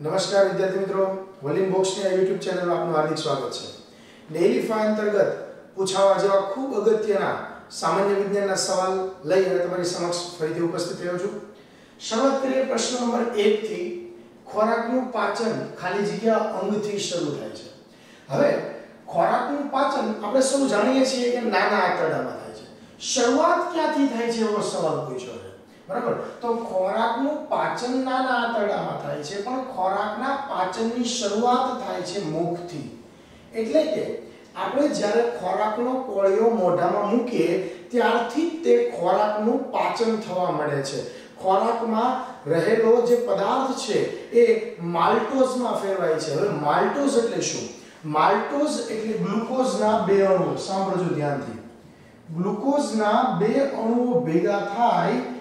નમસ્કાર વિદ્યાર્થી મિત્રો વોલ્યુમ બોક્સની આ યુટ્યુબ ચેનલમાં આપનું હાર્દિક સ્વાગત છે. ડેઇલી અંતર્ગત પૂછાવા જેવા ખૂબ અગત્યના સામાન્ય વિજ્ઞાનના સવાલ લઈ અને તમારી સમક્ષ ફરીથી ઉપસ્થિત થયો છું. શરૂઆત કરીએ પ્રશ્ન નંબર 1 થી ખોરાકનું પાચન ખાલી જગ્યા અંગથી શરૂ થાય છે. હવે, ખોરાકનું પાચન આપણે સૌ જાણીએ છીએ કે નાના આંતરડામાં થાય છે. શરૂઆત ક્યાંથી થાય છે એવો સવાલ પૂછ્યો છે? બરાબર? તો ખોરાકનું પાચન નાના આંતરડામાં થાય છે, પણ ખોરાકના પાચનની શરૂઆત થાય છે મુખથી. એટલે કે આપણે જ્યારે ખોરાકનો કોળિયો મોઢામાં મૂકીએ, ત્યારથી તે ખોરાકનું પાચન થવા મળે છે. ખોરાકમાં રહેલો જે પદાર્થ છે, એ માલ્ટોઝમાં ફેરવાય છે. હવે માલ્ટોઝ એટલે શું? માલ્ટોઝ એટલે ગ્લુકોઝના બે અણુઓ સાંભળજો ધ્યાનથી. ગ્લુકોઝના બે અણુઓ ભેગા થાય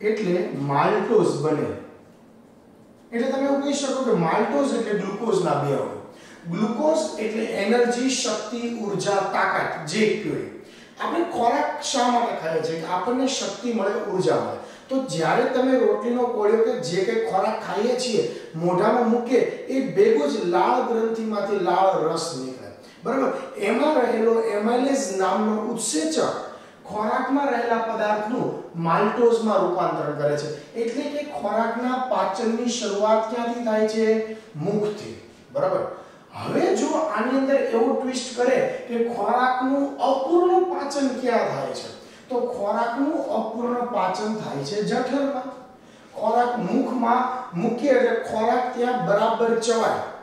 એટલે માલ્ટોઝ બને. એટલે તમે એવું કહી શકો કે માલ્ટોઝ એટલે ગ્લુકોઝના બે અણુ. ગ્લુકોઝ એટલે એનર્જી શક્તિ, ઊર્જા, તાકાત, જે કહેવાય આપણે ખોરાક શા માટે ખાઈએ છીએ? આપણને શક્તિ મળે, ઊર્જા મળે. તો જ્યારે તમે રોટલીનો કોળિયો કે જે કંઈ ખોરાક ખાઈએ છીએ, મોઢામાં મૂકે એ ભેગો જ લાળ ગ્રંથિમાંથી લાળ રસ નીકળે. બરાબર? એમાં રહેલો એમાઇલેઝ નામનો ઉત્સેચક ખોરાકમાં રહેલા પદાર્થનું માલ્ટોઝમાં રૂપાંતરણ કરે છે. એટલે કે ખોરાકના પાચનની શરૂઆત ક્યાંથી થાય છે? મુખથી. બરાબર? હવે જો આની અંદર એવો ટ્વિસ્ટ કરે કે ખોરાકનું અપૂર્ણ પાચન ક્યાં થાય છે? તો ખોરાકનું અપૂર્ણ પાચન થાય છે જઠરમાં. ખોરાક મુખમાં મૂકીએ એટલે ખોરાક ત્યાં બરાબર ચવાય.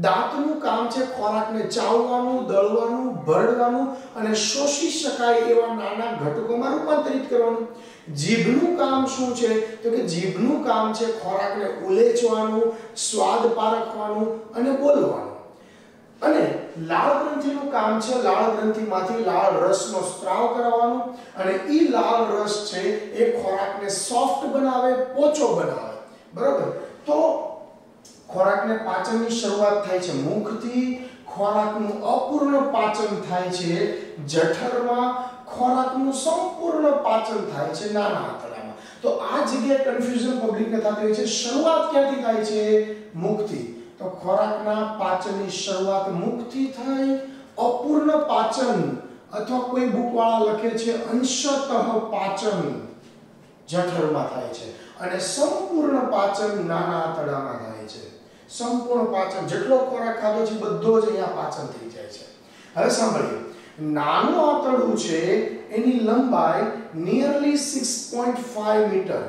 દાંતનું કામ છે ખોરાકને ચાવવાનું, દળવાનું ભરડવાનું અને શોષી શકાય એવા નાના ઘટકોમાં રૂપાંતરિત કરવાનું. જીભનું કામ શું છે? તો કે જીભનું કામ છે ખોરાકને ઉલેચવાનું, સ્વાદ પારખવાનું અને બોલવાનું. અને લાળ ગ્રંથિનું કામ છે લાળ ગ્રંથિમાંથી લાળ રસનો સ્ત્રાવ કરાવવાનો અને ઈ લાળ રસ છે એ ખોરાકને સોફ્ટ બનાવે, પોચો બનાવે. બરાબર? તો ખોરાકને પાચનની શરૂઆત થાય છે. મુખથી ખોરાકનું અપૂર્ણ પાચન થાય છે. જઠરમાં ખોરાકનું સંપૂર્ણ પાચન થાય છે નાના આંતરડામાં. તો આ જગ્યાએ કન્ફ્યુઝન પબ્લિકને થતી હોય છે. શરૂઆત ક્યાંથી થાય છે? મુખથી. તો ખોરાકના પાચનની શરૂઆત મુખથી થાય અપૂર્ણ પાચન અથવા કોઈ બુકવાળા લખે છે અંશતઃ પાચન જઠરમાં થાય છે. અને સંપૂર્ણ પાચન નાના આંતરડામાં થાય છે. સંપૂર્ણ પાચન. જેટલો ખોરાક ખાધો છે બધો જ અહીંયા પાચન થઈ જાય છે. હવે સાંભળીએ. નાનું આંતરડું છે, એની લંબાઈ નિયરલી 6.5 મીટર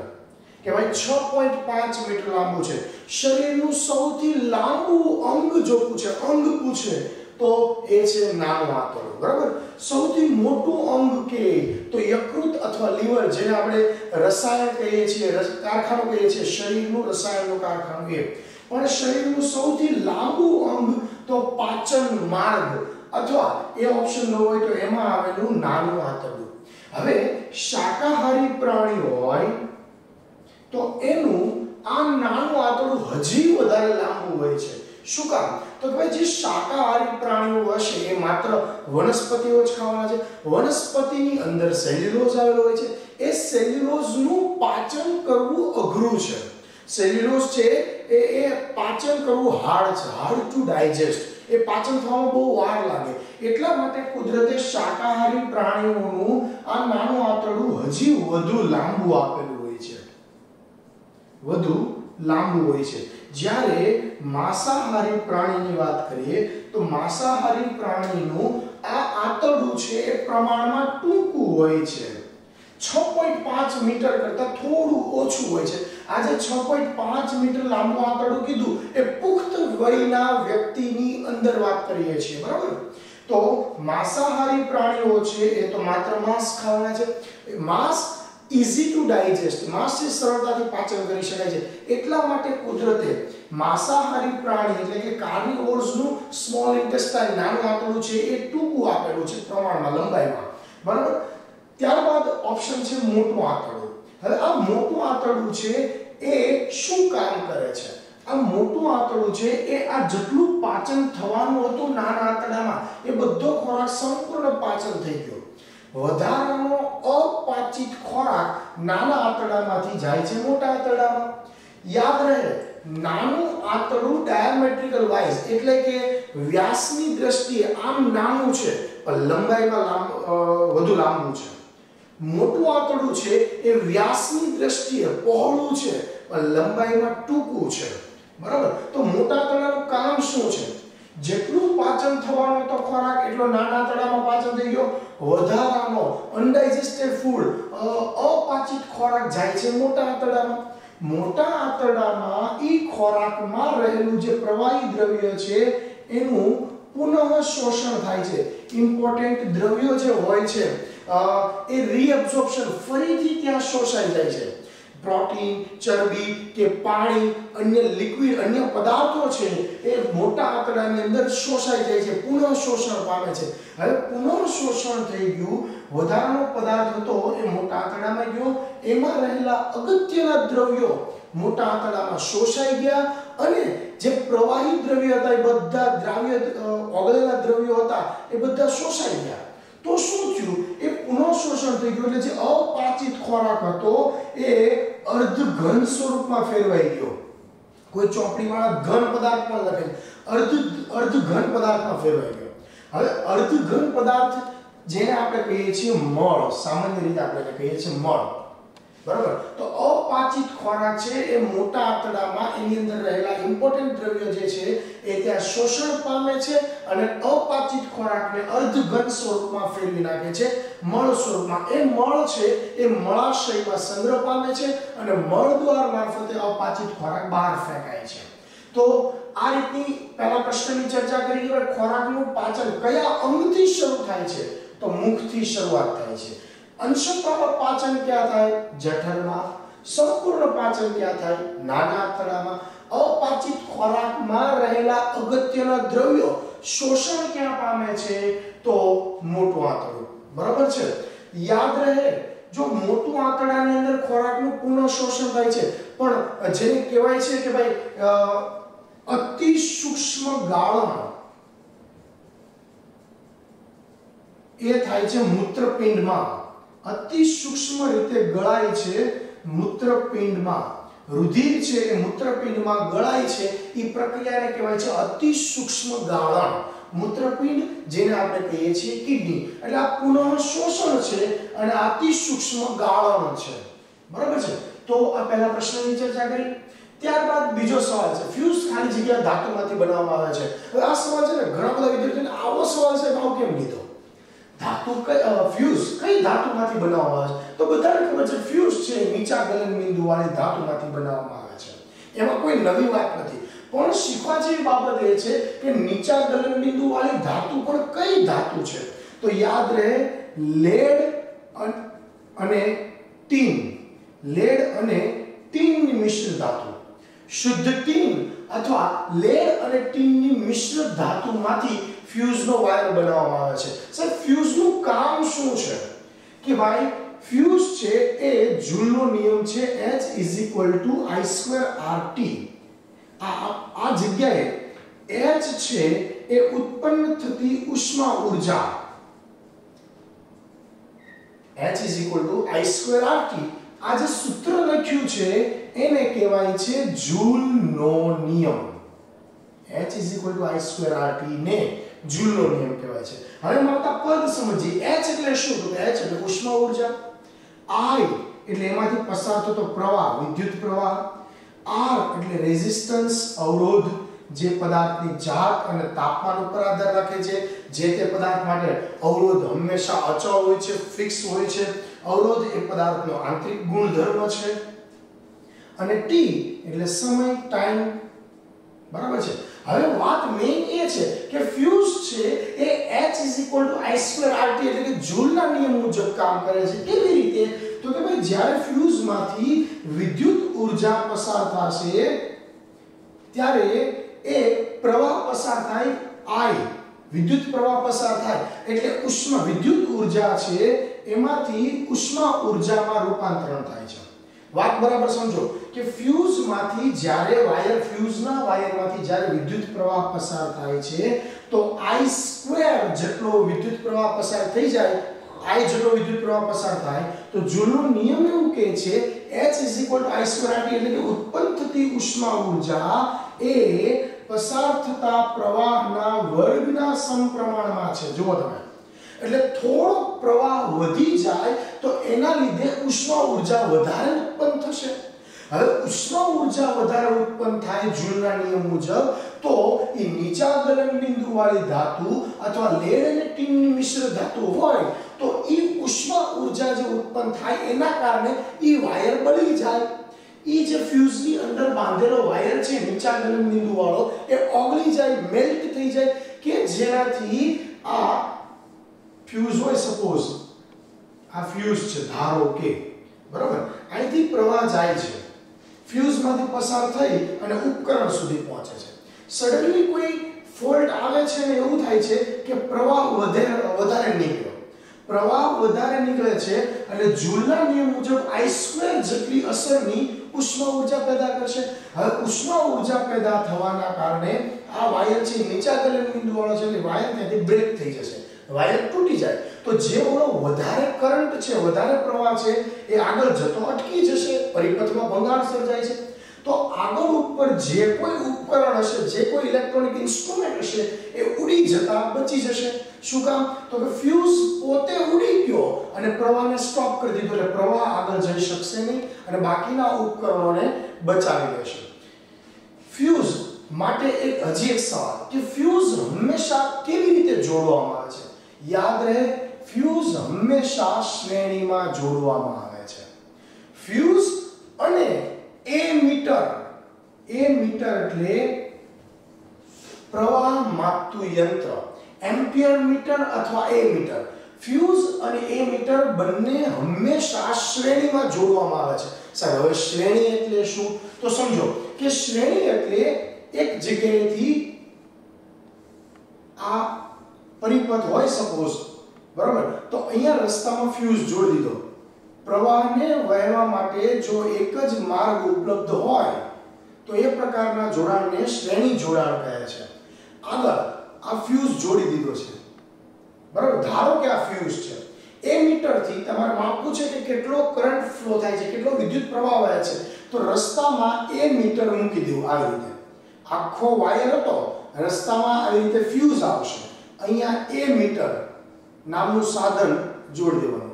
કહેવાય 6.5 મીટર લાંબુ છે. શરીરનું સૌથી લાંબુ અંગ જો પૂછે અંગ પૂછે તો એ છે નાનું આંતરડું. બરાબર? સૌથી મોટું અંગ કે તો યકૃત અથવા લીવર, જેને આપણે રસાયણ કહીએ છીએ કારખાનું કહીએ છીએ, શરીરનું રસાયણનું કારખાનું એ. પણ શરીરનું સૌથી લાંબુ અંગ તો પાચન માર્ગ અથવા એ ઓપ્શન ન હોય તો એમાં આવેલું નાનું આંતરડું. હવે શાકાહારી પ્રાણી હોય તો એનું આ નાનું આંતરડું હજી વધારે લાંબુ હોય છે. શું કામ તો ભાઈ જે શાકાહારી પ્રાણીઓ હશે એ માત્ર વનસ્પતિઓ જ ખાવાના છે. વનસ્પતિની અંદર સેલ્યુલોઝ આવેલો હોય છે. એ સેલ્યુલોઝનું પાચન કરવું અઘરું છે. સેલ્યુલોઝ છે, એ એ પાચન કરવું હાર્ડ છે હાર્ડ ટુ ડાયજેસ્ટ એ પાચન થવામાં બહુ વાર લાગે. એટલા માટે કુદરતે શાકાહારી પ્રાણીઓનું આ નાનું આંતરડું હજી વધુ લાંબુ આપેલું હોય છે. વધુ લાંબુ હોય છે. જ્યારે માંસાહારી પ્રાણીની વાત કરીએ, તો માંસાહારી પ્રાણીનું આ આંતરડું છે, એ પ્રમાણમાં ટૂંકું હોય છે. 6.5 મીટર કરતા થોડું ઓછું હોય છે. આજે 6.5 મીટર લાંબુ આંતરડું કીધું. એ પુખ્ત વયના વ્યક્તિની અંદર વાત કરીએ છીએ, બરાબર? તો માંસાહારી પ્રાણીઓ છે, એ તો માત્ર માંસ ખાવાના છે. માંસ ઇઝી ટુ ડાયજેસ્ટ માંસ છે સરળતાથી પાચન કરી શકાય છે. એટલા માટે કુદરતે માંસાહારી પ્રાણી એટલે કે કાર્નિવોર્સનું સ્મોલ ઇન્ટેસ્ટાઇન નાનું આંતરડું છે, એ ટૂંકું આપેલું છે, પ્રમાણમાં લંબાઈમાં. બરાબર? ત્યારબાદ ઓપ્શન છે મોટું આંતરડું. હવે આ મોટું આંતરડું છે એ શું કામ કરે છે? આ મોટું આંતરડું છે એ આ જેટલું પાચન થવાનું હતું નાના આંતરડામાં, એ બધો ખોરાક સંપૂર્ણ પાચન થઈ ગયો. વધારાનો અપાચિત ખોરાક નાના આંતરડામાંથી જાય છે મોટા આંતરડામાં. યાદ રહે, નાનું આંતરડું ડાયામેટ્રિકલ વાઇઝ એટલે કે વ્યાસની દ્રષ્ટિએ આમ નાનું છે, પણ લંબાઈમાં લાંબ વધુ લાંબુ છે. મોટું આંતરડું છે એ વ્યાસની દ્રષ્ટિએ પહોળું છે, પણ લંબાઈમાં ટૂંકું છે. બરાબર? તો મોટા આંતરડાનું કામ શું છે? જેટલું પાચન થવાનો તો ખોરાક, એટલો નાના આંતરડામાં પાચન થઈ ગયો. વધારાનો અનડાઇજેસ્ટેડ ફૂડ અપાચિત ખોરાક જાય છે મોટા આંતરડામાં. મોટા આંતરડામાં ઈ ખોરાકમાં રહેલું જે પ્રવાહી દ્રવ્ય છે, એનું પુનઃ શોષણ થાય છે. ઇમ્પોર્ટન્ટ દ્રવ્યો જે હોય છે એ રીઅબ્સોર્પ્શન ફરીથી ત્યાં શોષાઈ જાય છે. પ્રોટીન ચરબી કે પાણી, અન્ય લિક્વિડ અન્ય પદાર્થો છે એ મોટા આંતરડાની અંદર શોષાઈ જાય છે પુનઃ શોષણ પામે છે. હવે પુનઃ શોષણ થઈ ગયું, વધારાનો પદાર્થ હતો એ મોટા આંતરડામાં ગયો, એમાં રહેલા અગત્યના દ્રવ્યો મોટા આંતરડામાં શોષાઈ ગયા અને જે પ્રવાહી દ્રવ્ય હતા એ બધા દ્રાવ્ય ઓગળેલા દ્રવ્યો હતા એ બધા શોષાઈ ગયા. તો શું થયું? એ પુનઃ શોષણ થઈ ગયું એટલે જે અપાચિત ખોરાક હતો એ અર્ધ ઘન સ્વરૂપમાં ફેરવાઈ ગયો કોઈ ચોપડીવાળા ઘન પદાર્થ પણ લખે અર્ધ અર્ધ ઘન પદાર્થમાં ફેરવાઈ ગયો હવે અર્ધ ઘન પદાર્થ જેને આપણે કહીએ છીએ મળ, સામાન્ય રીતે આપણે કહીએ છીએ મળ. બરાબર? તો અપાચિત ખોરાક છે એ મોટા આંતરડામાં એની અંદર રહેલા ઇમ્પોર્ટન્ટ દ્રવ્યો જે છે એ ત્યાં શોષણ પામે છે અને અપાચિત ખોરાકને અર્ધઘન સ્વરૂપમાં ફેરવી નાખે છે. મળ સ્વરૂપમાં એ મળ છે એ મળાશયમાં સંગ્રહ પામે છે અને મળ દ્વાર મારફતે અપાચિત ખોરાક બહાર ફેંકાય છે. તો આ રીતની પહેલા પ્રશ્નની ચર્ચા કરી કે ખોરાકનું પાચન કયા અંગથી શરૂ થાય છે? તો મુખથી શરૂઆત થાય છે. અંશતઃ પાચન ક્યાં થાય? જઠરમાં. સંપૂર્ણ પાચન ક્યાં થાય? નાના આંતરડામાં અપાચિત ખોરાકમાં રહેલા અગત્યના દ્રવ્યો શોષણ ક્યાં પામે છે? તો મોટું આંતરડું બરાબર છે? યાદ રહે, જો મોટું આંતરડાની અંદર ખોરાકનું પૂર્ણ શોષણ થાય છે, પણ જેને કહેવાય છે કે ભાઈ અતિ સૂક્ષ્મ ગાળણ. એ થાય છે મૂત્રપિંડમાં. અતિ સૂક્ષ્મ રીતે ગળાય છે મૂત્રપિંડમાં. રુધિર છે એ મૂત્રપિંડમાં ગળાય છે એ પ્રક્રિયાને કહેવાય છે અતિ સૂક્ષ્મ ગાળણ. મૂત્રપિંડ, જેને આપણે કહીએ છીએ કિડની. એટલે આ પુનઃ શોષણ છે અને અતિ સૂક્ષ્મ ગાળણ છે. બરાબર છે? તો આ પહેલા પ્રશ્નની ચર્ચા કરી. ત્યારબાદ બીજો સવાલ છે. ફ્યુઝ ખાલી જગ્યા ધાતુમાંથી બનાવવામાં આવે છે. આ સવાલ છે ને, ઘણા બધા વિદ્યાર્થીઓને આવો સવાલ છે ભાવ કેમ લીધો? ધાતુ ફ્યુઝ કઈ ધાતુમાંથી બનાવવામાં આવે છે? તો બધાને ખબર છે ફ્યુઝ છે નીચા ગલન બિંદુ વાળી ધાતુમાંથી બનાવવામાં આવે છે. એમાં કોઈ નવી વાત નથી. પણ શીખવા જેવી બાબત એ છે કે નીચા ગલન બિંદુ વાળી ધાતુ પણ કઈ ધાતુ છે? તો યાદ રહે, લેડ અને ટીન. લેડ અને ટીનની મિશ્ર ધાતુ. શુદ્ધ ટીન અથવા લેડ અને ટીનની મિશ્ર ધાતુમાંથી ફ્યુઝનો વાયર બનાવવામાં આવે છે. સર ફ્યુઝનું કામ શું છે? કે ભાઈ ફ્યુઝ છે એ જૂલનો નિયમ છે H I2RT આ આ જગ્યાએ H છે એ ઉત્પન્ન થતી ઉષ્મા ઊર્જા H I2RT આ જે સૂત્ર લખ્યું છે એને કહેવાય છે જૂલનો નિયમ. H I2RT ને જૂલનો નિયમ કહેવાય છે. હવે માતા પદ સમજીએ. H એટલે શું? તો H એટલે ઉષ્મા ઊર્જા I એટલે એમાંથી પસાર થતો પ્રવાહ, વિદ્યુત પ્રવાહ. R એટલે રેઝિસ્ટન્સ અવરોધ, જે પદાર્થની જાત અને તાપમાન ઉપર આધાર રાખે છે. જે તે પદાર્થ માટે અવરોધ હંમેશા અચળ હોય છે ફિક્સ હોય છે. અવરોધ એ પદાર્થનો આંતરિક ગુણધર્મ છે. અને T એટલે સમય ટાઈમ બરાબર છે? હવે વાત મેઇન એ છે કે ફ્યુઝ છે એ H I2RT એટલે કે જૂલના નિયમ મુજબ કામ કરે છે. કેવી રીતે? તો કે ભાઈ જ્યારે ફ્યુઝમાંથી વિદ્યુત ઊર્જા પસાર થશે, ત્યારે એ પ્રવાહ પસાર થાય I. વિદ્યુત પ્રવાહ પસાર થાય એટલે ઉષ્મા, વિદ્યુત ઊર્જા છે એમાંથી ઉષ્મા ઊર્જામાં રૂપાંતરણ થાય છે. વાત બરાબર સમજો કે ફ્યુઝમાંથી જ્યારે વાયર, ફ્યુઝના વાયરમાંથી જ્યારે વિદ્યુત પ્રવાહ પસાર થાય છે, તો I સ્ક્વેર જેટલો વિદ્યુત પ્રવાહ પસાર થઈ જાય, I જેટલો વિદ્યુત પ્રવાહ પસાર થાય, તો જૂલનો નિયમ એવું કહે છે, H I2RT એટલે કે ઉત્પન્ન થતી ઉષ્મા ઊર્જા એ પસાર થતા પ્રવાહના વર્ગના સમપ્રમાણમાં છે. જુઓ તમે. એટલે થોડો પ્રવાહ વધી જાય તો એના લીધે ઉષ્મા ઊર્જા વધારે ઉત્પન્ન થશે. હવે ઉષ્મા ઊર્જા વધારે ઉત્પન્ન થાય જૂલના નિયમ મુજબ, તો એ નીચા ગલનબિંદુ વાળી ધાતુ અથવા લેડ અને ટીનની મિશ્ર ધાતુ હોય, તો એ ઉષ્મા ઊર્જા જે ઉત્પન્ન થાય એના કારણે એ વાયર બળી જાય. એ જે ફ્યુઝની અંદર બાંધેલો વાયર છે નીચા ગલનબિંદુ વાળો એ ઓગળી જાય મેલ્ટ થઈ જાય કે જેનાથી આ ફ્યુઝ હોય સપોઝ આ ફ્યુઝ છે, ધારો કે, બરાબર? અહીંથી પ્રવાહ જાય છે. ફ્યુઝમાંથી પસાર થઈ અને ઉપકરણ સુધી પહોંચે છે. સડનલી કોઈ ફોલ્ટ આવે છે ને એવું થાય છે કે પ્રવાહ વધારે વધારે નીકળ્યો. પ્રવાહ વધારે નીકળે છે એટલે જૂલના નિયમ મુજબ આઈ જેટલી અસરની ઉષ્મા ઊર્જા પેદા કરશે. હવે ઉષ્મા ઊર્જા પેદા થવાના કારણે આ વાયર છે નીચા ગલનબિંદુ વાળો છે એટલે વાયર ત્યાંથી બ્રેક થઈ જશે. વાયર તૂટી જાય. તો જે ઓલો વધારે કરંટ છે, વધારે પ્રવાહ છે, એ આગળ જતો અટકી જશે, પરિપથમાં ભંગાણ સર્જાય છે. તો આગળ ઉપર જે કોઈ ઉપકરણ હશે, જે કોઈ ઇલેક્ટ્રોનિક ઇન્સ્ટ્રુમેન્ટ હશે, એ ઉડી જતા બચી જશે. શું કામ? તો કે ફ્યુઝ પોતે ઉડી ગયો અને પ્રવાહને સ્ટોપ કરી દીધો. એટલે પ્રવાહ આગળ જઈ શકશે નહીં અને બાકીના ઉપકરણોને બચાવી લેશે. ફ્યુઝ માટે એક હજી એક સવાલ કે ફ્યુઝ હંમેશા કેવી રીતે જોડવામાં આવે છે? યાદ રહે ફ્યુઝ હંમેશા શ્રેણીમાં જોડવામાં આવે છે. ફ્યુઝ અને એ મીટર એ મીટર એટલે પ્રવાહ માપતું યંત્ર એમ્પિયર મીટર અથવા એ મીટર ફ્યુઝ અને એ મીટર બંને હંમેશા શ્રેણીમાં જોડવામાં આવે છે. સાહેબ, હવે શ્રેણી એટલે શું? તો સમજો કે શ્રેણી એટલે એક જગ્યાએથી આ પરિપથ હોય સપોઝ બરાબર? તો અહીંયા રસ્તામાં ફ્યુઝ જોડી દીધો પ્રવાહને વહેવા માટે જો એક જ માર્ગ ઉપલબ્ધ હોય, તો એ પ્રકારના જોડાણને શ્રેણી જોડાણ કહે છે. આગળ, આ ફ્યુઝ જોડી દીધો છે. બરાબર? ધારો કે આ ફ્યુઝ છે. એ મીટરથી તમારે માપવું છે કે કેટલો કરંટ ફ્લો થાય છે, કેટલો વિદ્યુત પ્રવાહ વહે છે? તો રસ્તામાં એ મીટર મૂકી દેવું આવી રીતે. આખો વાયર હતો, રસ્તામાં આવી રીતે ફ્યુઝ આવશે. અહીંયા એ મીટર નામનું સાધન જોડી દેવાનું.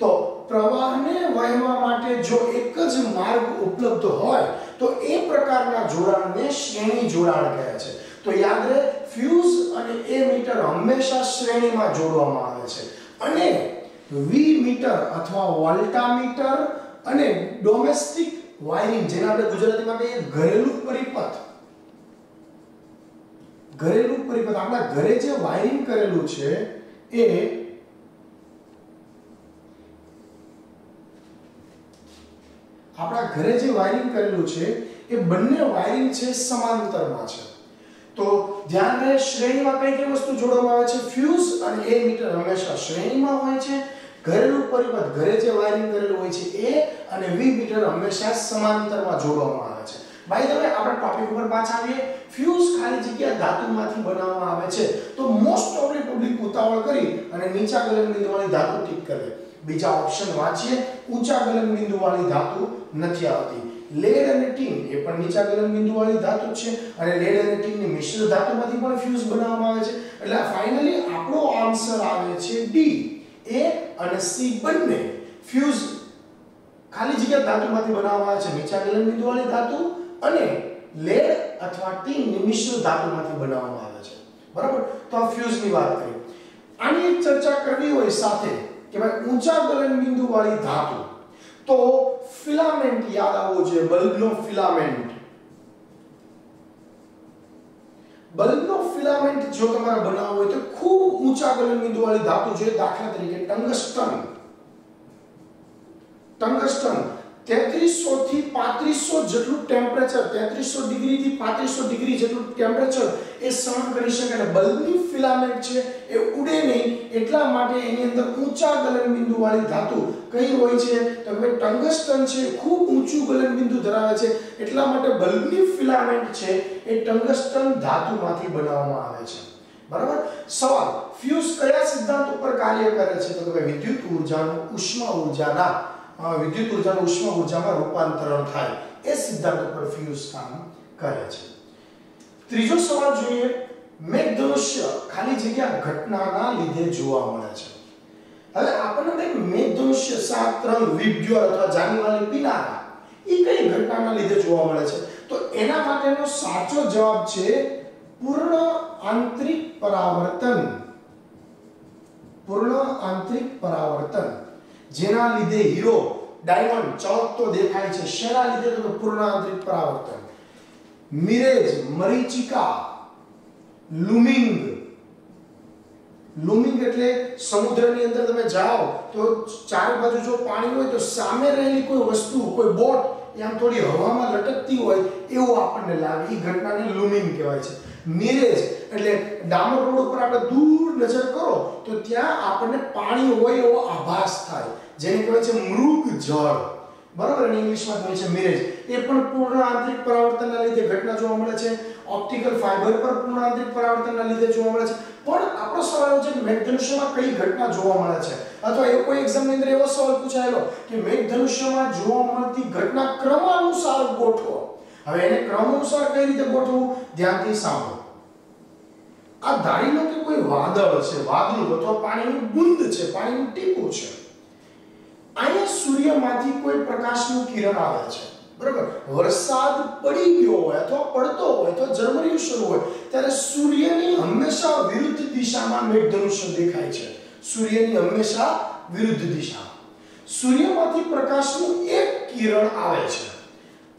તો પ્રવાહને વહેવા માટે જો એક જ માર્ગ ઉપલબ્ધ હોય, તો એ પ્રકારના જોડાણને શ્રેણી જોડાણ કહે છે. તો યાદ રહે ફ્યુઝ અને એ મીટર હંમેશા શ્રેણીમાં જોડવામાં આવે છે. અને વી મીટર અથવા વોલ્ટામીટર અને ડોમેસ્ટિક વાયરિંગ જેને આપણે ગુજરાતીમાં કહીએ ઘરેલું પરિપથ ઘરેલું પરિપથ આપણા ઘરે જે વાયરિંગ કરેલું છે, એ આપણા ઘરે જે વાયરિંગ કરેલું છે, એ બંને વાયરિંગ છે સમાંતરમાં છે. તો ધ્યાન રહે, શ્રેણીમાં કઈ કઈ વસ્તુ જોડવામાં આવે છે? ફ્યુઝ અને એ મીટર હંમેશા શ્રેણીમાં હોય છે. ઘરેલું પરિપથ ઘરે જે વાયરિંગ કરેલું હોય છે, એ અને વી મીટર હંમેશા સમાંતરમાં જોડવામાં આવે છે. ભાઈ તમે આપણે ટોપિક ઉપર પાછા આવીએ. ફ્યુઝ ખાલી જગ્યા ધાતુમાંથી બનાવવામાં આવે છે. તો મોસ્ટ ઓફલી પબ્લિક ઉતાવળ કરી અને નીચા ગલનબિંદુ વાળી ધાતુ ટીક કરે. બીજા ઓપ્શન વાંચીએ. ઊંચા ગલનબિંદુ વાળી ધાતુ નથી આવતી. લેડ અને ટીન એ પણ નીચા ગલનબિંદુ વાળી ધાતુ છે. અને લેડ અને ટીનની મિશ્ર ધાતુમાંથી પણ ફ્યુઝ બનાવવામાં આવે છે. એટલે ફાઇનલી આપણો આન્સર આવે છે ડી એ અને સી બંને ફ્યુઝ ખાલી જગ્યા ધાતુમાંથી બનાવવામાં આવે છે. નીચા ગલનબિંદુ વાળી ધાતુ અને લેડ અથવા ટીનની મિશ્ર ધાતુમાંથી બનાવવામાં આવે છે. બરાબર? તો આ ફ્યુઝની વાત કરી. આની એક ચર્ચા કરવી હોય સાથે કે ભાઈ ઊંચા ગલનબિંદુ વાળી ધાતુ. તો ફિલામેન્ટ યાદ આવવો જોઈએ, બલ્બનો ફિલામેન્ટ. બલ્બનો ફિલામેન્ટ જો તમારે બનાવવો હોય તો ખૂબ ઊંચા ગલનબિંદુ વાળી ધાતુ જોઈએ દાખલા તરીકે ટંગસ્ટન. ટંગસ્ટન. 3300 થી 3500 જેટલું ટેમ્પરેચર 3300 ડિગ્રી થી 3500 ડિગ્રી જેટલું ટેમ્પરેચર એ સહન કરી શકે અને બલ્બની ફિલામેન્ટ છે એ ઉડે નહીં, એટલા માટે એની અંદર ઊંચા ગલનબિંદુ વાળી ધાતુ કઈ હોય છે? તો કે ટંગસ્ટન છે ખૂબ ઊંચું ગલનબિંદુ ધરાવે છે, એટલા માટે બલ્બની ફિલામેન્ટ છે એ ટંગસ્ટન ધાતુમાંથી બનાવવામાં આવે છે. બરાબર? સવાલ ફ્યુઝ કયા સિદ્ધાંત ઉપર કાર્ય કરે છે? તો કે વિદ્યુત ઉર્જાનું ઉષ્મા ઉર્જાના વિદ્યુત ઉર્જાનું ઉષ્મ ઉર્જામાં રૂપાંતરણ થાય એ સિદ્ધાંત ઉપર ફ્યુઝ કામ કરે છે. ત્રીજો સવાલ જોઈએ, મેઘધનુષ્ય ખાલી જગ્યા ઘટનાના લીધે જોવા મળે છે. હવે આપણને મેઘધનુષ્ય સાત, ત્રણ વિદ્યો અથવા જાનીવાલી પીનારા, એ કઈ ઘટનાના લીધે જોવા મળે છે? તો એના માટેનો સાચો જવાબ છે પૂર્ણ આંતરિક પરાવર્તન. પૂર્ણ આંતરિક પરાવર્તન. જેના લીધે હીરો, ડાયમંડ ચળકતો દેખાય છે. શેના લીધે તો પૂર્ણ આંતરિક પરાવર્તન? મિરેજ, મરીચિકા, લુમિંગ. લુમિંગ એટલે સમુદ્રની અંદર તમે જાઓ તો ચારે બાજુ જો પાણી હોય તો સામે રહેલી કોઈ વસ્તુ, કોઈ બોટ આમ થોડી હવામાં લટકતી હોય એવું આપણને લાગે. એ ઘટનાને લુમિન કહેવાય છે. મિરેજ એટલે ડામર રોડ ઉપર આપણે દૂર નજર કરો, તો ત્યાં આપણને પાણી હોય એવો આભાસ થાય. જેને કહેવાય છે મૃગ જળ બરાબર? અને ઇંગ્લિશમાં કહે છે મેરેજ એ પણ પૂર્ણ આંતરિક પરાવર્તનના લીધે ઘટના જોવા મળે છે. ઓપ્ટિકલ ફાઇબર પર પૂર્ણ આંતરિક પરાવર્તનના લીધે જોવા મળે છે. પણ આપણો સવાલ છે મેઘધનુષ્યમાં કઈ ઘટના જોવા મળે છે? અથવા એ કોઈ એક્ઝામની અંદર એવો સવાલ પૂછાયેલો કે મેઘધનુષ્યમાં જોવા મળતી ઘટના ક્રમ અનુસાર ગોઠવો. હવે એને ક્રમ અનુસાર કઈ રીતે ગોઠવવું? ધ્યાનથી સાંભળો. આ ધારી લો કે કોઈ વાદળ છે વાદળું અથવા પાણીનું બુંદ છે, પાણીનું ટીપું છે. અહીંયા સૂર્યમાંથી કોઈ પ્રકાશનું કિરણ આવે છે. બરાબર? વરસાદ પડી ગયો હોય અથવા પડતો હોય તો ઝરમરિયું શરૂ હોય, ત્યારે સૂર્યની હંમેશા વિરુદ્ધ દિશામાં મેઘધનુષ્ય દેખાય છે. સૂર્યની હંમેશા વિરુદ્ધ દિશામાં. સૂર્યમાંથી પ્રકાશનું એક કિરણ આવે છે.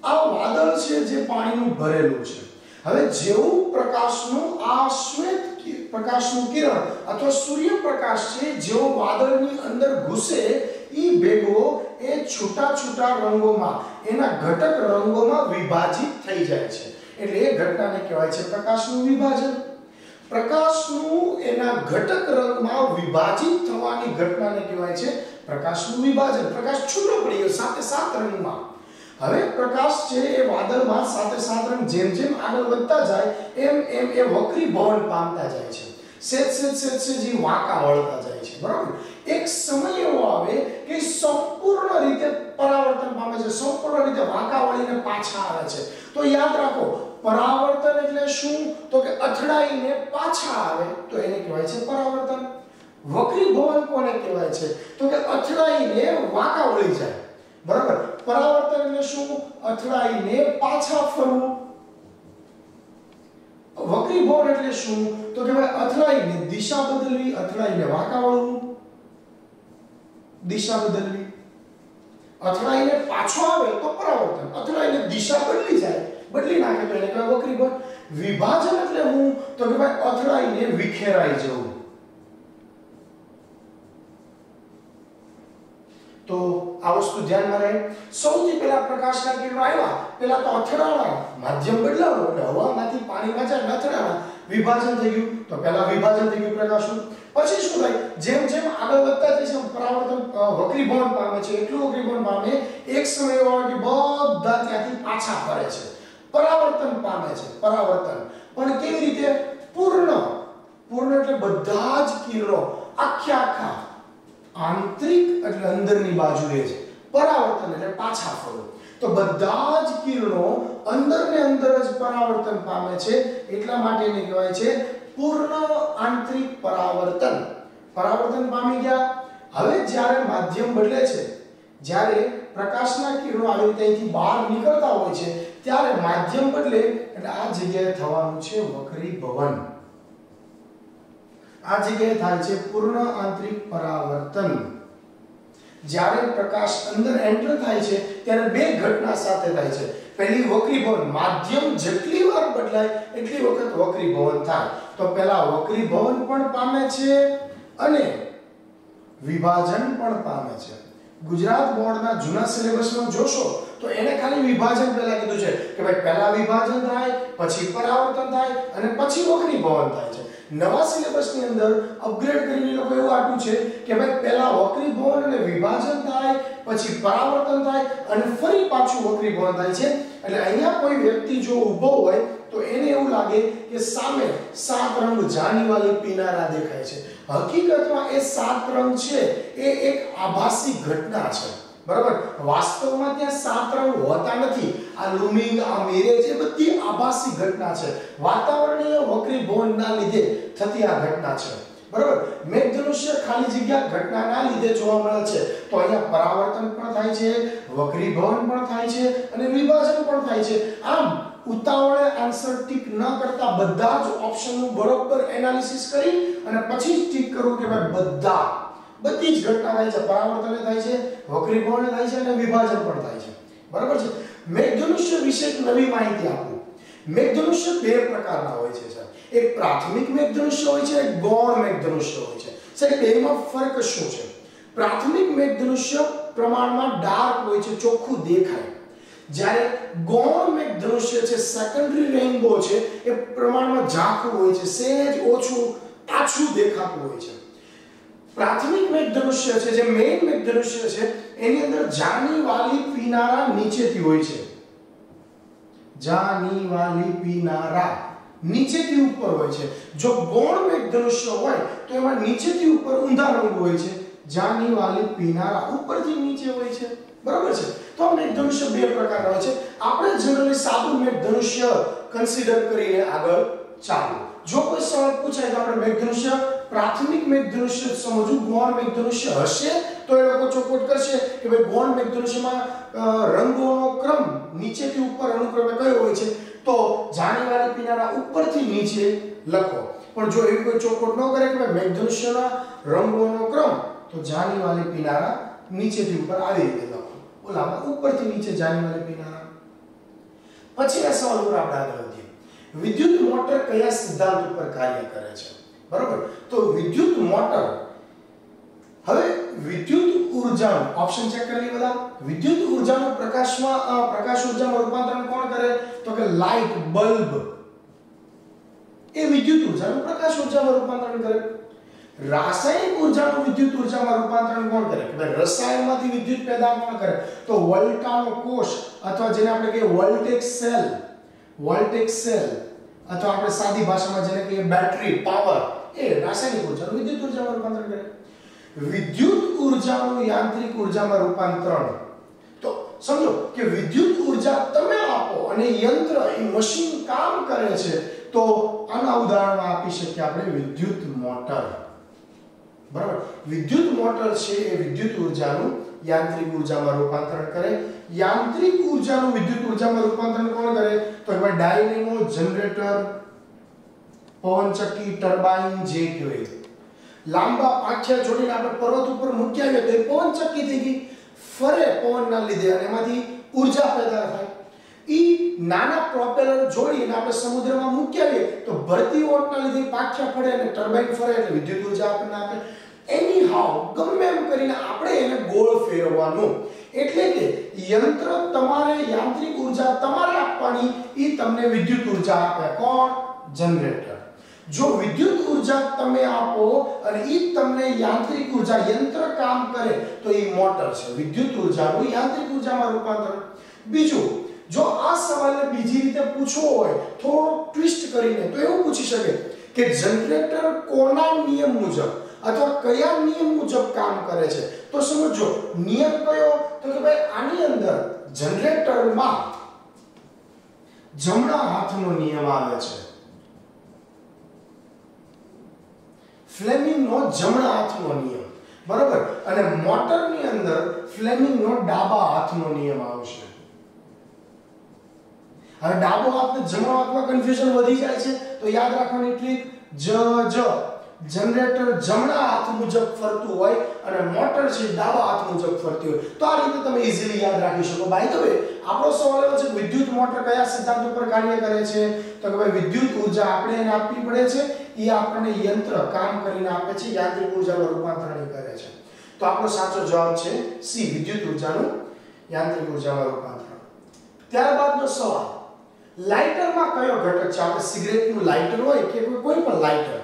આ વાદળ છે જે પાણીનું ભરેલું છે. હવે જેવું પ્રકાશનું આ શ્વેત પ્રકાશનું કિરણ અથવા સૂર્યપ્રકાશ છે, જેવો વાદળની અંદર ઘૂસે એ ભેગો એ છૂટા છૂટા રંગોમાં, એના ઘટક રંગોમાં વિભાજિત થઈ જાય છે. એટલે એ ઘટનાને કહેવાય છે પ્રકાશનું વિભાજન. પ્રકાશનું એના ઘટક રંગમાં વિભાજિત થવાની ઘટનાને કહેવાય છે પ્રકાશનું વિભાજન. પ્રકાશ છૂટો પડી ગયો સાથે સાત રંગમાં. હવે પ્રકાશ છે એ વાદળમાં સાથે સાત રંગ જેમ જેમ આગળ વધતા જાય, એમ એમ એ વક્રી ભવન પામતા જાય છે. સેજ સેજ વાંકા વળતા જાય છે. બરાબર? એક સમય એવો આવે કે સંપૂર્ણ રીતે પરાવર્તન પામે છે. સંપૂર્ણ રીતે વાંકા વળીને પાછા આવે છે. તો યાદ રાખો, પરાવર્તન એટલે શું? તો કે અથડાઈને પાછા આવે, તો એને કહેવાય છે પરાવર્તન. વક્રી ભવન કોને કહેવાય છે? તો કે અથડાઈને વાંકા વળી જાય. બરાબર? પરાવર્તન એટલે શું? અથડાઈને પાછા ફરવું. વક્રી ભવન એટલે શું? તો કે ભાઈ, અથડાઈને દિશા બદલવી, અથડાઈને વાંકા દિશા બદલવી. અથડાઈને પાછો આવે તો પરાવર્તન. અથડાઈને દિશા બદલી જાય. બદલી નાખે તો એને કહેવાય વક્રી વિભાજન એટલે હું, તો કે ભાઈ, અથડાઈને વિખેરાઈ જવું તો આ ધ્યાનમાં રહે. સૌથી પહેલા પ્રકાશના કિરણો આવ્યા. પહેલા તો અથડાણા. માધ્યમ બદલાવો એટલે હવામાંથી પાણીમાં જાય અથડાણા. વિભાજન થઈ ગયું. તો પહેલા વિભાજન થઈ ગયું પ્રકાશનું. પછી શું થાય? જેમ જેમ આગળ વધતા જશે પરાવર્તન વક્રીભવન પામે છે. એટલું વક્રીભવન પામે એક સમય એવો કે બધા ત્યાંથી પાછા ફરે છે. પરાવર્તન પામે છે. પરાવર્તન. પણ કેવી રીતે? પૂર્ણ. પૂર્ણ એટલે બધા જ કિરણો આખે આખા આંતરિક એટલે અંદરની બાજુએ છે. પરાવર્તન એટલે પાછા ફરવું તો બધા જ કિરણો અંદર ને અંદર જ પરાવર્તન પામે છે. એટલા માટે એને કહેવાય છે પૂર્ણ આંતરિક પરાવર્તન. પરાવર્તન પામી ગયા. હવે જ્યારે માધ્યમ બદલે છે, જ્યારે પ્રકાશના કિરણો આવી રીતે અહીંથી બહાર નીકળતા હોય છે, ત્યારે માધ્યમ બદલે એટલે આ જગ્યાએ થવાનું છે વક્રીભવન આ જગ્યાએ થાય છે પૂર્ણ આંતરિક પરાવર્તન. જ્યારે પ્રકાશ અંદર એન્ટર થાય છે, ત્યારે બે ઘટના સાથે થાય છે. પહેલી વક્રીભવન માધ્યમ જેટલી વાર બદલાય, એટલી વખત વક્રીભવન થાય. તો પહેલા વક્રીભવન પણ પામે છે અને વિભાજન પણ પામે છે. ગુજરાત બોર્ડના જૂના સિલેબસમાં જોશો, તો એને ખાલી વિભાજન પહેલા કીધું છે કે ભાઈ પહેલા વિભાજન થાય, પછી પરાવર્તન થાય અને પછી વક્રીભવન થાય છે. નવા સિલેબસની અંદર અપગ્રેડ કરીને લોકો એવું આપ્યું છે કે ભાઈ પહેલા વક્રીભવન અને વિભાજન થાય, પછી પરાવર્તન થાય અને ફરી પાછું વક્રીભવન થાય છે. એટલે અહીંયા કોઈ વ્યક્તિ જો ઊભો હોય તો એને એવું લાગે કે સામે સાત રંગ જાનીવાલી પીનારા દેખાય છે. હકીકતમાં એ સાત રંગ છે, એ એક આભાસી ઘટના છે. બરાબર? વાસ્તવમાં ત્યાં સાત હોતા નથી. આ લૂમિંગ, આ મેરેજ એ બધી આભાસી ઘટના છે, વાતાવરણીય વક્રીભવનના લીધે થતી આ ઘટના છે. બરાબર? મેઘધનુષ્ય ખાલી જગ્યા ઘટનાના લીધે જોવા મળે છે. તો અહીંયા પરાવર્તન પણ થાય છે વક્રીભવન પણ થાય છે અને વિભાજન પણ થાય છે. આમ, ઉતાવળે આન્સર ટીક ન કરતા બધા જ ઓપ્શનનું બરોબર એનાલિસિસ કરી અને પછી જ ટીક કરો કે ભાઈ બધા બધી જ ઘટના થાય છે, પરાવર્તન થાય છે વક્રીભવન થાય છે અને વિભાજન પણ થાય છે. બરાબર છે? મેઘધનુષ્ય વિશે નવી માહિતી આપું. મેઘધનુષ્ય બે પ્રકારના હોય છે સર એક પ્રાથમિક મેઘધનુષ્ય હોય છે, એક ગૌણ મેઘધનુષ્ય હોય છે. સર બેમાં ફરક શું છે? પ્રાથમિક મેઘધનુષ્ય પ્રમાણમાં ડાર્ક હોય છે, ચોખ્ખું દેખાય. જ્યારે ગૌણ મેઘધનુષ્ય છે, સેકન્ડરી રેઇનબો છે, એ પ્રમાણમાં ઝાંખું હોય છે, સહેજ ઓછું આછું દેખાતું હોય છે. પ્રાથમિક મેઘધનુષ્ય છે, જે મેઇન મેઘધનુષ્ય છે, એની અંદર જાની વાલી પીનારા નીચેથી હોય છે. જાની વાલી પીનારા નીચેથી ઉપર હોય છે. જો ગૌણ મેઘધનુષ્ય હોય, તો એમાં નીચેથી ઉપર ઊંધા રંગ હોય છે. જાની વાલી પીનારા ઉપરથી નીચે હોય છે. બરાબર છે? તો મેઘધનુષ્ય બે પ્રકારના હોય છે. આપણે જનરલી સાદું મેઘધનુષ્ય કન્સિડર કરીને આગળ ચાલો જો કોઈ સવાલ પૂછાય તો આપણે મેઘધનુષ્ય પ્રાથમિક મેઘધનુષ્ય સમજવું, ગૌણ મેઘધનુષ્ય હશે તો એ લોકો ચોખવટ કરશે કે ભાઈ ગૌણ મેઘધનુષ્યમાં રંગોનો ક્રમ નીચેથી ઉપર અનુક્રમે કયો હોય છે, તો જાણીવાળી પીનારા ઉપરથી નીચે લખો. પણ જો એવી કોઈ ચોખવટ ન કરે કે ભાઈ મેઘધનુષ્યના રંગોનો ક્રમ, તો જાણીવાળી પીનારા નીચેથી ઉપર આવી રીતે લખો. ઓલામાં ઉપરથી નીચે જાણીવાળી પીનારા પછીના સવાલ ઉપર આપણે આગળ વધીએ. વિદ્યુત મોટર કયા સિદ્ધાંત ઉપર કાર્ય કરે છે? બરોબર તો વિદ્યુત મોટર હવે વિદ્યુત ઉર્જાનું ઓપ્શન ચેક કરી લઈએ બધા વિદ્યુત ઉર્જાનું પ્રકાશમાં પ્રકાશ ઉર્જામાં રૂપાંતરણ કોણ કરે તો કે લાઇટ બલ્બ એ વિદ્યુત ઉર્જાનું પ્રકાશ ઉર્જામાં રૂપાંતરણ કરે રાસાયણિક ઉર્જાનું વિદ્યુત ઉર્જામાં રૂપાંતરણ કોણ કરે કે ભાઈ રસાયણમાંથી વિદ્યુત પેદા કોણ કરે? તો વોલ્ટાનો કોષ, અથવા જેને આપણે કહીએ વોલ્ટેક સેલ વોલ્ટેક સેલ, અથવા આપણે સાદી ભાષામાં જેને કહીએ બેટરી પાવર એ રાસાયણિક ઉર્જાનું વિદ્યુત ઉર્જામાં રૂપાંતરણ કરે. વિદ્યુત ઉર્જાનું યાંત્રિક ઉર્જામાં રૂપાંતરણ. તો સમજો કે વિદ્યુત ઊર્જા તમે આપો અને યંત્ર, એ મશીન કામ કરે છે, તો આના ઉદાહરણમાં આપી શકીએ આપણે વિદ્યુત મોટર. બરાબર? વિદ્યુત મોટર છે એ વિદ્યુત ઉર્જાનું યાંત્રિક ઉર્જામાં રૂપાંતરણ કરે. યાંત્રિક ઉર્જાનું વિદ્યુત ઉર્જામાં રૂપાંતરણ કોણ કરે? તો એમાં ડાયનેમો, જનરેટર પવનચક્કી ટર્બાઇન જે કહેવાય. લાંબા પાછળ જોડીને આપણે પર્વત ઉપર મૂકી આવીએ તો એ પવનચક્કી થઈ ગઈ. ફરે પવનના લીધે અને એમાંથી ઊર્જા પેદા થાય. ઈ નાના પ્રોપેલર જોડીને આપણે સમુદ્રમાં મૂકી આવીએ તો ભરતી ઓટના લીધે પાછા ફરે અને ટર્બાઇન ફરે એટલે વિદ્યુત ઊર્જા આપણને આપે. એની હાવ ગમે એમ કરીને આપણે એને ગોળ ફેરવવાનું. એટલે કે યંત્ર તમારે, યાંત્રિક ઊર્જા તમારે આપવાની, ઈ તમને વિદ્યુત ઊર્જા આપે. કોણ? જનરેટર. જો વિદ્યુત ઊર્જા તમે આપો અને ઈ તમને યાંત્રિક ઊર્જા, યંત્ર કામ કરે, તો ઈ મોટર છે. વિદ્યુત ઉર્જાનું યાંત્રિક ઉર્જામાં રૂપાંતર બીજું, જો આ સવાલને બીજી રીતે પૂછવો હોય, થોડો ટ્વિસ્ટ કરીને તો એવું પૂછી શકે કે જનરેટર કોના નિયમ મુજબ અથવા કયા નિયમ મુજબ કામ કરે છે? તો સમજો, નિયમ કયો? તો કે ભાઈ આની અંદર જનરેટરમાં જમણા હાથનો નિયમ આવે છે. ફ્લેમિંગનો જમણા હાથનો નિયમ. બરોબર? અને મોટરની અંદર ફ્લેમિંગનો ડાબા હાથનો નિયમ આવશે. હવે ડાબો હાથ ને જમણો હાથમાં કન્ફ્યુઝન વધી જાય છે, તો યાદ રાખવાની ટ્રીક જ જ. જનરેટર જમણા હાથ મુજબ ફરતું હોય અને મોટર છે ડાબા હાથ મુજબ ફરતી હોય. તો આ રીતે તમે ઈઝીલી યાદ રાખી શકો. બાય ધ વે આપણો સવાલ એવો છે વિદ્યુત મોટર કયા સિદ્ધાંત ઉપર કાર્ય કરે છે? તો કે ભાઈ વિદ્યુત ઊર્જા આપણે એને આપવી પડે છે? એ આપણને યંત્ર કામ કરીને આપે છે, યાંત્રિક ઉર્જામાં રૂપાંતરણ કરે છે. તો આપણો સાચો જવાબ છે સી વિદ્યુત ઉર્જાનું યાંત્રિક ઉર્જામાં રૂપાંતરણ. ત્યારબાદનો સવાલ. લાઇટરમાં કયો ઘટક છે? આપણે સિગરેટનું લાઇટર હોય કે કોઈ પણ લાઇટર.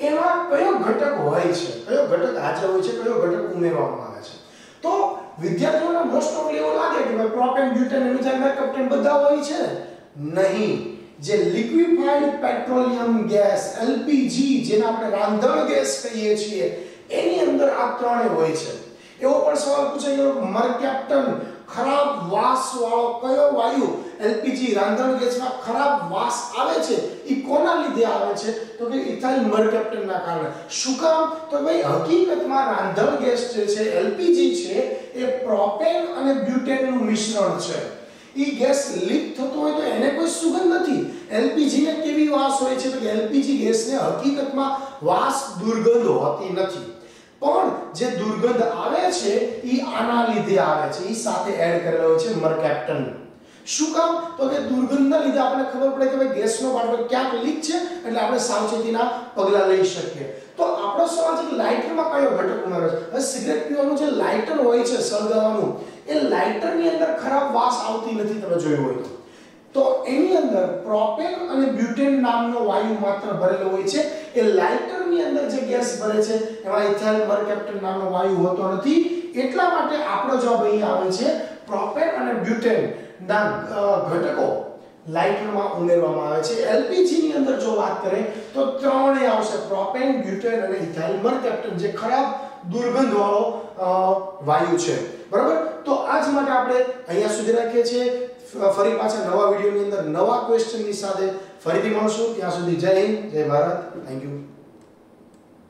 એમાં કયો ઘટક હોય છે? કયો ઘટક હાજર હોય છે? કયો ઘટક ઉમેરવામાં આવે છે? તો વિદ્યાર્થીઓને મોસ્ટ ઓફ એવું લાગે કે ભાઈ પ્રોપેન, બ્યુટેન એમિથાઇલ મેર્કપ્ટેન બધા હોય છે. નહીં. જે લિક્વિફાઈડ પેટ્રોલિયમ ગેસ એલપીજી જેને આપણે રાંધણ ગેસ કહીએ છીએ, એની અંદર આ ત્રણેય હોય છે. એવો પણ સવાલ પૂછાઈ ગયો મર કેપ્ટન ખરાબ વાસ વાળો કયો વાયુ? એલપીજી રાંધણ ગેસમાં ખરાબ વાસ આવે છે? એ કોના લીધે આવે છે? તો કે ઇથાઇલ મર કેપ્ટનના કારણે. શું કામ? તો ભાઈ, હકીકતમાં રાંધણ ગેસ જે છે એલપીજી છે, એ પ્રોપેન અને બ્યુટેનનું મિશ્રણ છે. ઈ ગેસ લીક થતો હોય તો એને કોઈ સુગંધ નથી. એલપીજી ને કેવી વાસ હોય છે? તો કે એલપીજી ગેસને હકીકતમાં વાસ દુર્ગંધ હોતી નથી. પણ જે દુર્ગંધ આવે છે, ઈ આના લીધે આવે છે. ઈ સાથે એડ કરેલો હોય છે મરકેપ્ટન શું કામ? તો કે દુર્ગંધના લીધે આપણને ખબર પડે કે ભાઈ ગેસનો બાટલો ક્યાંક લીક છે એટલે આપણે સાવચેતીના પગલાં લઈ શકીએ. તો આપણો સવાલ છે કે લાઇટરમાં કયો ઘટક ઉમેરો છે? હવે સિગરેટ પીવાનું જે લાઇટર હોય છે સળગાવવાનું, એ લાઇટરની અંદર ખરાબ વાસ આવતી નથી તમે જોયું હોય તો. એની અંદર પ્રોપેન અને બ્યુટેન નામનો વાયુ માત્ર ભરેલો હોય છે. એ લાઇટરની અંદર જે ગેસ ભરે છે, એમાં ઇથાઇલ મરકેપ્ટન નામનો વાયુ હોતો નથી. એટલા માટે આપણો જવાબ અહીં આવે છે પ્રોપેન અને બ્યુટેન. ના ઘટકો લાઇટરમાં ઉમેરવામાં આવે છે. એલપીજી ની અંદર જો વાત કરીએ, તો ત્રણે આવશે. પ્રોપેન, બ્યુટેન અને ઇથાઇલ મરકેપ્ટન જે ખરાબ દુર્ગંધ વાળો વાયુ છે. બરાબર? તો આજ માટે આપણે અહીંયા સુધી રાખીએ છીએ. ફરી પાછા નવા વિડીયોની અંદર નવા ક્વેશ્ચનની સાથે ફરીથી મળશું. ત્યાં સુધી જય હિન્દ, જય ભારત. Thank you